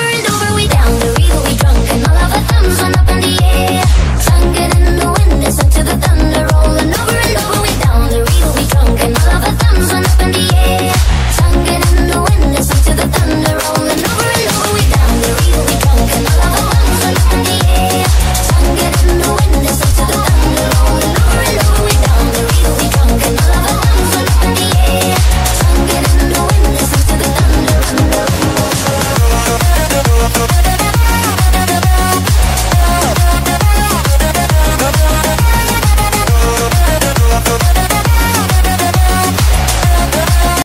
over and over we down the river we drunk and all of our thumbs went